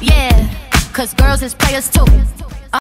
Yeah, cause girls is players too.